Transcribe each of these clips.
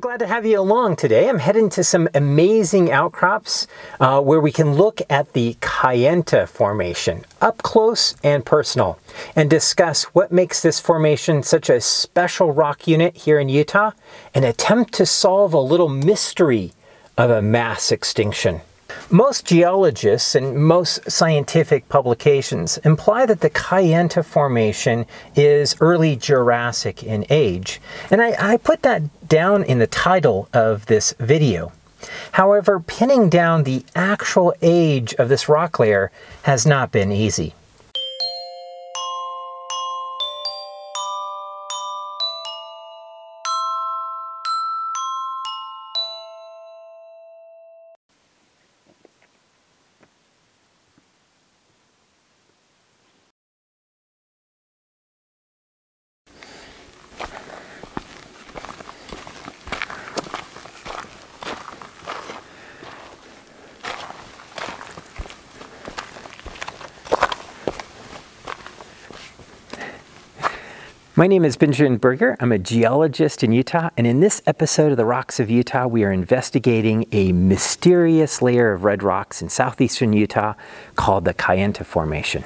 I'm glad to have you along today. I'm heading to some amazing outcrops uh, where we can look at the Kayenta Formation up close and personal and discuss what makes this formation such a special rock unit here in Utah and attempt to solve a little mystery of a mass extinction. Most geologists and most scientific publications imply that the Kayenta Formation is early Jurassic in age, and I, I put that down in the title of this video. However, pinning down the actual age of this rock layer has not been easy. My name is Benjamin Burger. I'm a geologist in Utah, and in this episode of The Rocks of Utah, we are investigating a mysterious layer of red rocks in southeastern Utah called the Kayenta Formation.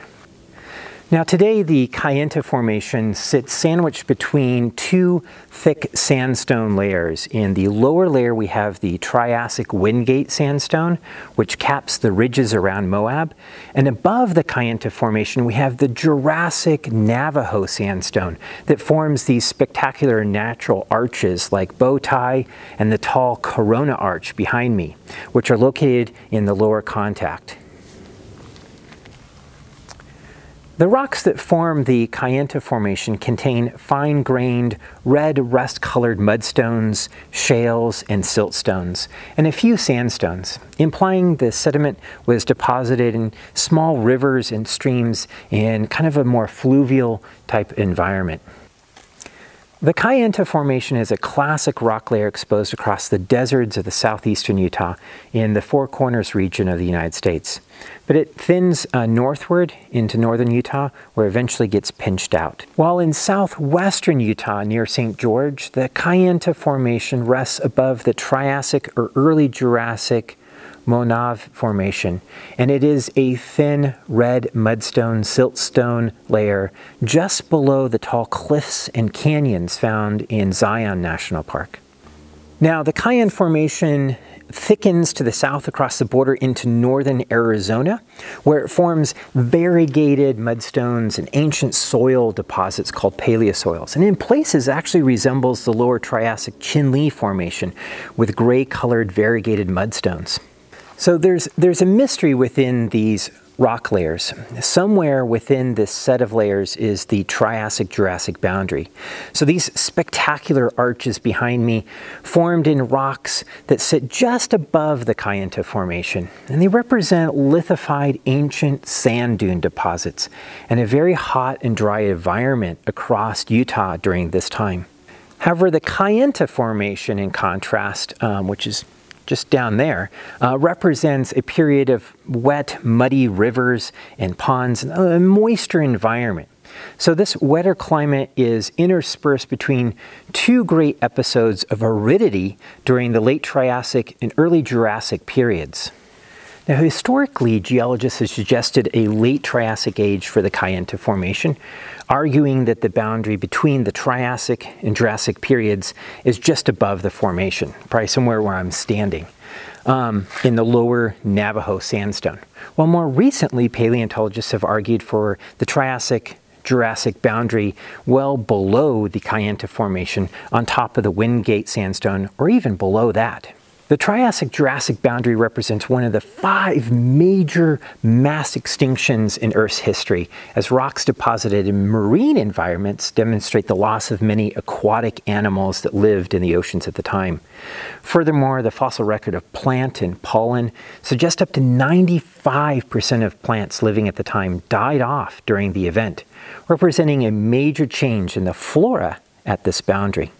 Now today the Kayenta Formation sits sandwiched between two thick sandstone layers. In the lower layer we have the Triassic Wingate sandstone, which caps the ridges around Moab. And above the Kayenta Formation we have the Jurassic Navajo sandstone that forms these spectacular natural arches like Bowtie and the tall Corona Arch behind me, which are located in the lower contact. The rocks that form the Kayenta Formation contain fine-grained, red rust-colored mudstones, shales, and siltstones, and a few sandstones, implying the sediment was deposited in small rivers and streams in kind of a more fluvial type environment. The Kayenta Formation is a classic rock layer exposed across the deserts of the southeastern Utah in the Four Corners region of the United States. But it thins uh, northward into northern Utah where it eventually gets pinched out. While in southwestern Utah near St. George, the Kayenta Formation rests above the Triassic or early Jurassic Moenave Formation, and it is a thin red mudstone siltstone layer just below the tall cliffs and canyons found in Zion National Park. Now, the Kayenta Formation thickens to the south across the border into northern Arizona, where it forms variegated mudstones and ancient soil deposits called paleosols. And in places actually resembles the lower Triassic Chinle Formation with gray colored variegated mudstones. So there's, there's a mystery within these rock layers. Somewhere within this set of layers is the Triassic-Jurassic boundary. So these spectacular arches behind me formed in rocks that sit just above the Kayenta Formation, and they represent lithified ancient sand dune deposits and a very hot and dry environment across Utah during this time. However, the Kayenta Formation, in contrast, um, which is just down there, uh, represents a period of wet, muddy rivers and ponds and a moisture environment. So this wetter climate is interspersed between two great episodes of aridity during the late Triassic and early Jurassic periods. Now, historically, geologists have suggested a late Triassic age for the Kayenta Formation, arguing that the boundary between the Triassic and Jurassic periods is just above the formation, probably somewhere where I'm standing, um, in the lower Navajo sandstone. While more recently, paleontologists have argued for the Triassic Jurassic boundary well below the Kayenta Formation on top of the Wingate sandstone or even below that. The Triassic-Jurassic boundary represents one of the five major mass extinctions in Earth's history, as rocks deposited in marine environments demonstrate the loss of many aquatic animals that lived in the oceans at the time. Furthermore, the fossil record of plant and pollen suggests up to 95% of plants living at the time died off during the event, representing a major change in the flora at this boundary.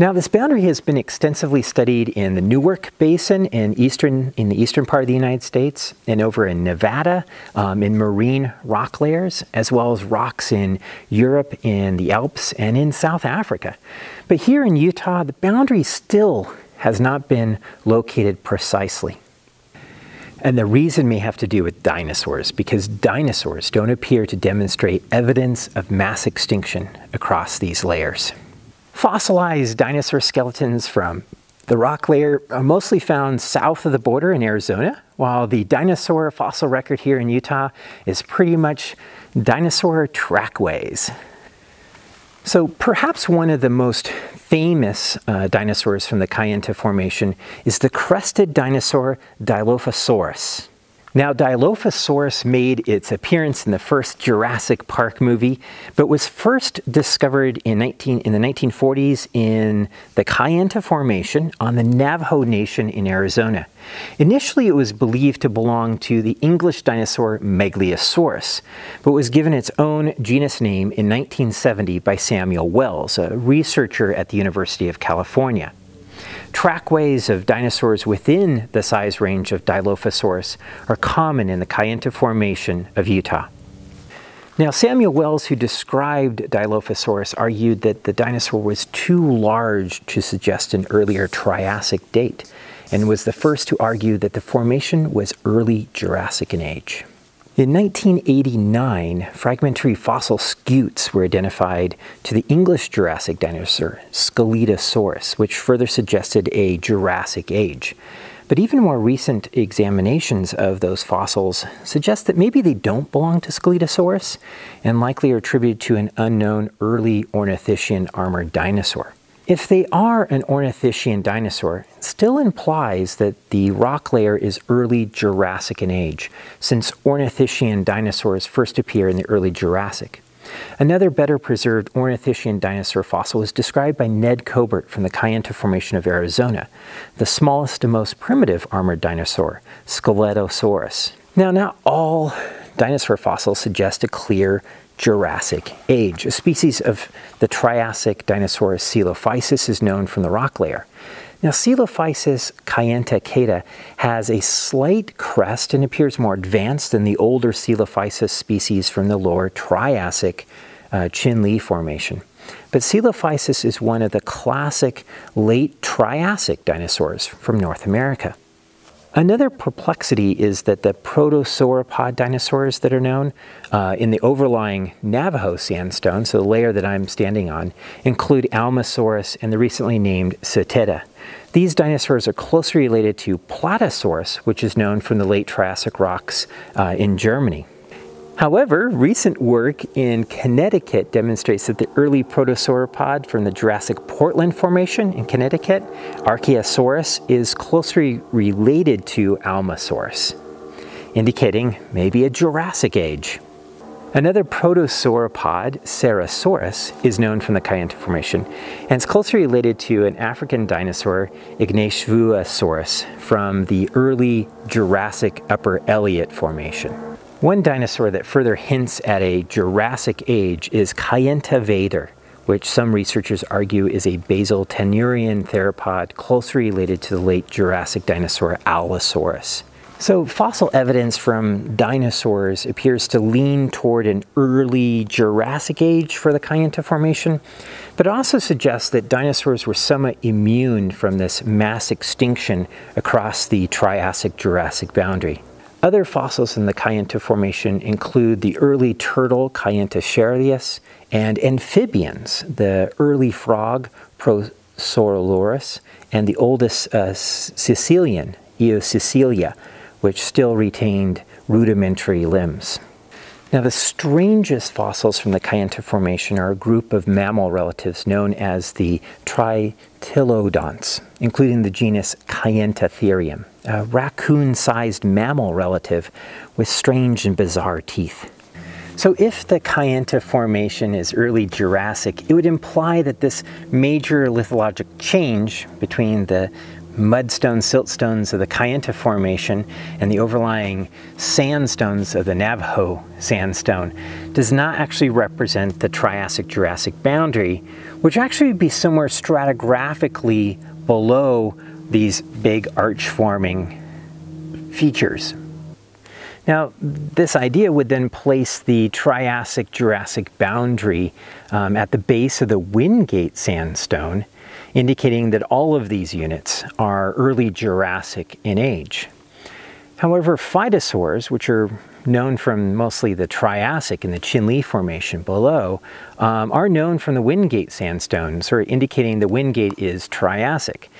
Now, this boundary has been extensively studied in the Newark Basin in eastern in the eastern part of the United States, and over in Nevada, um, in marine rock layers, as well as rocks in Europe, in the Alps, and in South Africa. But here in Utah, the boundary still has not been located precisely. And the reason may have to do with dinosaurs, because dinosaurs don't appear to demonstrate evidence of mass extinction across these layers. Fossilized dinosaur skeletons from the rock layer are mostly found south of the border in Arizona, while the dinosaur fossil record here in Utah is pretty much dinosaur trackways. So perhaps one of the most famous uh, dinosaurs from the Kayenta Formation is the crested dinosaur Dilophosaurus. Now, Dilophosaurus made its appearance in the first Jurassic Park movie, but was first discovered in, 19, in the 1940s in the Kayenta Formation on the Navajo Nation in Arizona. Initially, it was believed to belong to the English dinosaur Megalosaurus, but was given its own genus name in 1970 by Samuel Welles, a researcher at the University of California. Trackways of dinosaurs within the size range of Dilophosaurus are common in the Kayenta Formation of Utah. Now, Samuel Welles, who described Dilophosaurus, argued that the dinosaur was too large to suggest an earlier Triassic date, and was the first to argue that the formation was early Jurassic in age. In 1989, fragmentary fossil scutes were identified to the English Jurassic dinosaur, Scelidosaurus, which further suggested a Jurassic age. But even more recent examinations of those fossils suggest that maybe they don't belong to Scelidosaurus and likely are attributed to an unknown early ornithischian armored dinosaur. If they are an ornithischian dinosaur, it still implies that the rock layer is early Jurassic in age, since ornithischian dinosaurs first appear in the early Jurassic. Another better preserved ornithischian dinosaur fossil was described by Ned Colbert from the Kayenta Formation of Arizona, the smallest and most primitive armored dinosaur, Scutellosaurus. Now, not all dinosaur fossils suggest a clear Jurassic age. A species of the Triassic dinosaur Coelophysis is known from the rock layer. Now, Coelophysis kayenta has a slight crest and appears more advanced than the older Coelophysis species from the lower Triassic uh, Chinle Formation. But Coelophysis is one of the classic late Triassic dinosaurs from North America. Another perplexity is that the protosauropod dinosaurs that are known uh, in the overlying Navajo sandstone, so the layer that I'm standing on, include Ammosaurus and the recently named Seitaad. These dinosaurs are closely related to Plateosaurus, which is known from the late Triassic rocks uh, in Germany. However, recent work in Connecticut demonstrates that the early protosauropod from the Jurassic Portland Formation in Connecticut, Anchisaurus, is closely related to Ammosaurus, indicating maybe a Jurassic age. Another protosauropod, Sarahsaurus, is known from the Kayenta Formation and is closely related to an African dinosaur, Ignavusaurus, from the early Jurassic Upper Elliot Formation. One dinosaur that further hints at a Jurassic age is Kayenta which some researchers argue is a basal tetanuran theropod closely related to the late Jurassic dinosaur Allosaurus. So fossil evidence from dinosaurs appears to lean toward an early Jurassic age for the Kayenta Formation, but also suggests that dinosaurs were somewhat immune from this mass extinction across the Triassic-Jurassic boundary. Other fossils in the Kayenta Formation include the early turtle Kayenta and amphibians, the early frog Prosalirus and the oldest uh, Caecilian, Eocaecilia, which still retained rudimentary limbs. Now, the strangest fossils from the Kayenta Formation are a group of mammal relatives known as the Tritylodonts, including the genus Kayentatherium, a raccoon-sized mammal relative with strange and bizarre teeth. So if the Kayenta Formation is early Jurassic, it would imply that this major lithologic change between the mudstone siltstones of the Kayenta Formation and the overlying sandstones of the Navajo sandstone does not actually represent the Triassic-Jurassic boundary which actually would be somewhere stratigraphically below these big arch forming features. Now, this idea would then place the Triassic-Jurassic boundary um, at the base of the Wingate sandstone, indicating that all of these units are early Jurassic in age. However, phytosaurs, which are known from mostly the Triassic and the Chinle Formation below, um, are known from the Wingate sandstone, sort of indicating the Wingate is Triassic.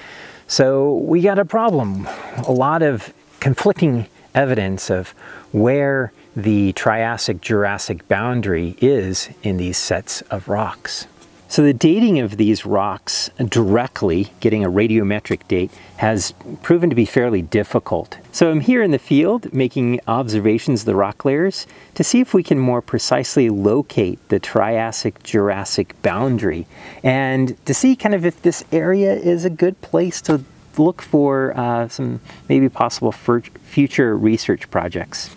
So we got a problem. A lot of conflicting evidence of where the Triassic-Jurassic boundary is in these sets of rocks. So the dating of these rocks directly, getting a radiometric date, has proven to be fairly difficult. So I'm here in the field making observations of the rock layers to see if we can more precisely locate the Triassic-Jurassic boundary and to see kind of if this area is a good place to look for uh, some maybe possible future research projects.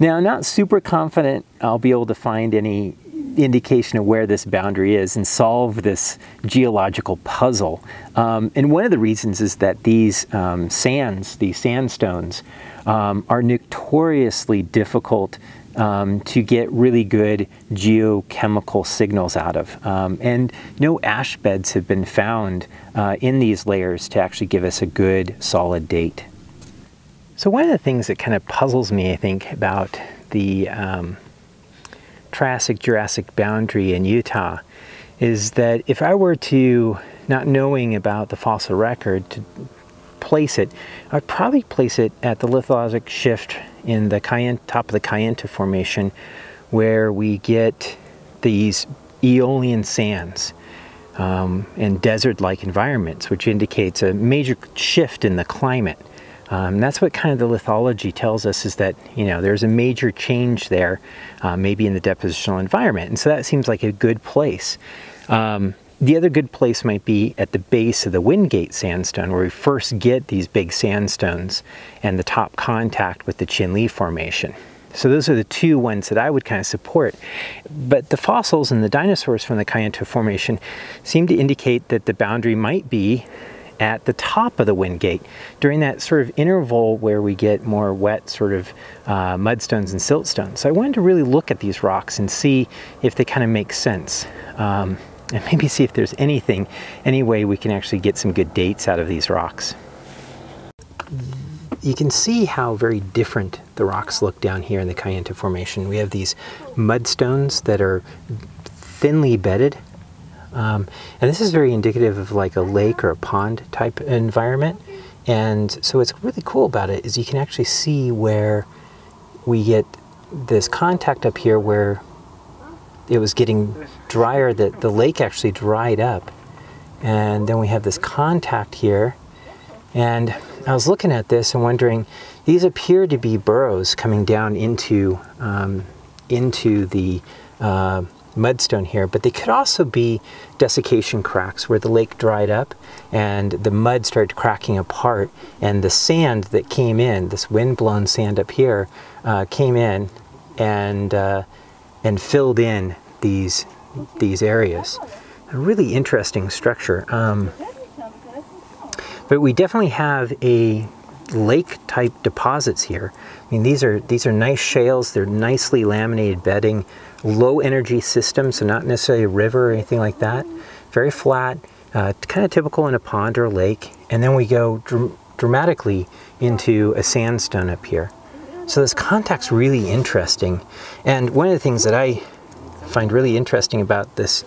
Now, I'm not super confident I'll be able to find any indication of where this boundary is and solve this geological puzzle. Um, and one of the reasons is that these um, sands, these sandstones, um, are notoriously difficult um, to get really good geochemical signals out of. Um, and no ash beds have been found uh, in these layers to actually give us a good solid date. So one of the things that kind of puzzles me, I think, about the um, Triassic-Jurassic boundary in Utah is that if I were to, not knowing about the fossil record, to place it, I'd probably place it at the lithologic shift in the top of the Kayenta Formation where we get these aeolian sands um, and desert-like environments, which indicates a major shift in the climate. Um, that's what kind of the lithology tells us is that, you know, there's a major change there, uh, maybe in the depositional environment. And so that seems like a good place. Um, the other good place might be at the base of the Wingate sandstone where we first get these big sandstones and the top contact with the Chinle Formation. So those are the two ones that I would kind of support. But the fossils and the dinosaurs from the Kayenta Formation seem to indicate that the boundary might be at the top of the Wingate during that sort of interval where we get more wet sort of uh, mudstones and siltstones. So I wanted to really look at these rocks and see if they kind of make sense. Um, and maybe see if there's anything, any way we can actually get some good dates out of these rocks. You can see how very different the rocks look down here in the Kayenta Formation. We have these mudstones that are thinly bedded um, and this is very indicative of like a lake or a pond type environment. And so what's really cool about it is you can actually see where we get this contact up here where it was getting drier, that the lake actually dried up. And then we have this contact here. And I was looking at this and wondering, these appear to be burrows coming down into, um, into the uh, mudstone here, but they could also be desiccation cracks where the lake dried up and the mud started cracking apart and the sand that came in, this wind-blown sand up here, uh, came in and, uh, and filled in these, these areas. A really interesting structure. Um, but we definitely have a lake type deposits here. I mean, these are, these are nice shales, they're nicely laminated bedding low energy system, so not necessarily a river or anything like that. Very flat, uh, kind of typical in a pond or a lake. And then we go dr dramatically into a sandstone up here. So this contact's really interesting. And one of the things that I find really interesting about this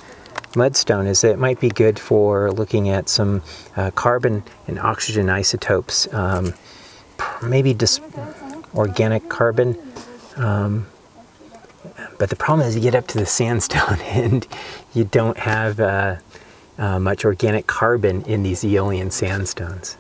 mudstone is that it might be good for looking at some uh, carbon and oxygen isotopes, um, maybe just organic carbon, um, but the problem is you get up to the sandstone and you don't have uh, uh, much organic carbon in these aeolian sandstones.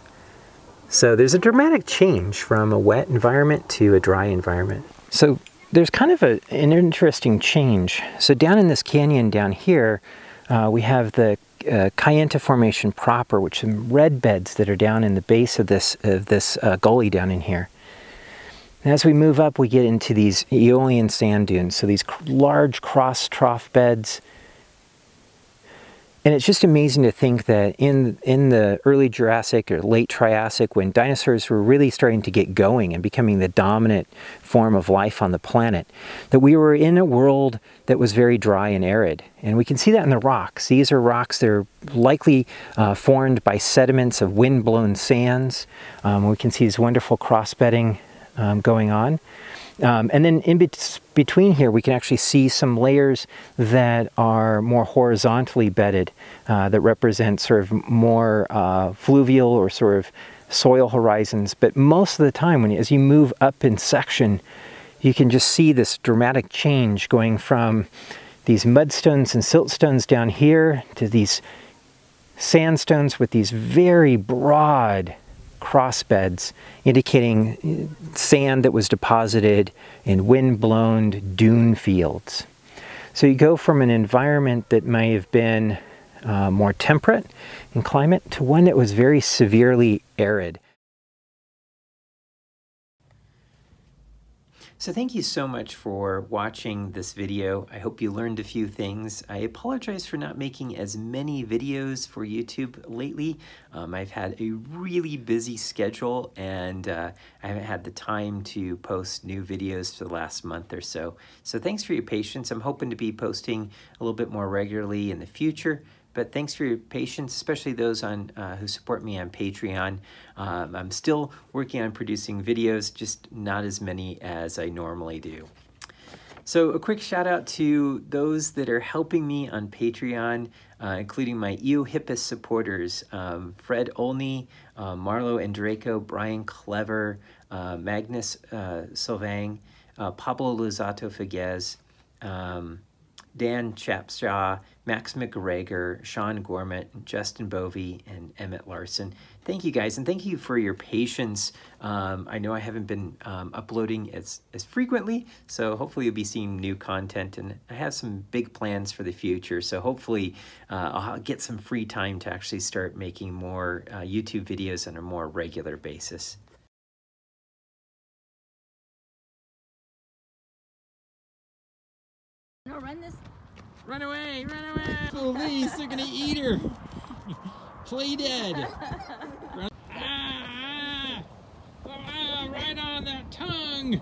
So there's a dramatic change from a wet environment to a dry environment. So there's kind of a, an interesting change. So down in this canyon down here, uh, we have the uh, Kayenta Formation proper, which are red beds that are down in the base of this, of this uh, gully down in here. And as we move up, we get into these Aeolian sand dunes. So these large cross trough beds. And it's just amazing to think that in, in the early Jurassic or late Triassic, when dinosaurs were really starting to get going and becoming the dominant form of life on the planet, that we were in a world that was very dry and arid. And we can see that in the rocks. These are rocks that are likely uh, formed by sediments of wind-blown sands. Um, we can see this wonderful cross-bedding um, going on. Um, and then in bet between here, we can actually see some layers that are more horizontally bedded, uh, that represent sort of more uh, fluvial or sort of soil horizons. But most of the time, when as you move up in section, you can just see this dramatic change going from these mudstones and siltstones down here to these sandstones with these very broad crossbeds indicating sand that was deposited in wind-blown dune fields. So you go from an environment that may have been uh, more temperate in climate to one that was very severely arid. So thank you so much for watching this video. I hope you learned a few things. I apologize for not making as many videos for YouTube lately. Um, I've had a really busy schedule and uh, I haven't had the time to post new videos for the last month or so. So thanks for your patience. I'm hoping to be posting a little bit more regularly in the future. But thanks for your patience, especially those on uh, who support me on Patreon. Um, I'm still working on producing videos, just not as many as I normally do. So a quick shout out to those that are helping me on Patreon, uh, including my Eohippus supporters, um, Fred Olney, uh, Marlo and Draco, Brian Clever, uh, Magnus uh, uh, Pablo Luzato Figuez, um, Dan Chapshaw, Max McGregor, Sean Gormit, Justin Bovey, and Emmett Larson. Thank you guys, and thank you for your patience. Um, I know I haven't been um, uploading as, as frequently, so hopefully you'll be seeing new content, and I have some big plans for the future, so hopefully uh, I'll get some free time to actually start making more uh, YouTube videos on a more regular basis. No, run this. Run away! Run away! Police! They're gonna eat her! Play dead! Run. Ah, ah, ah, right on that tongue!